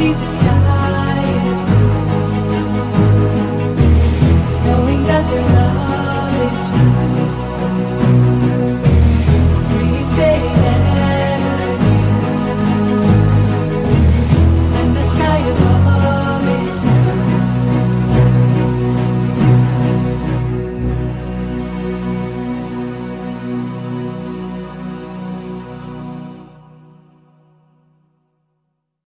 see the sky.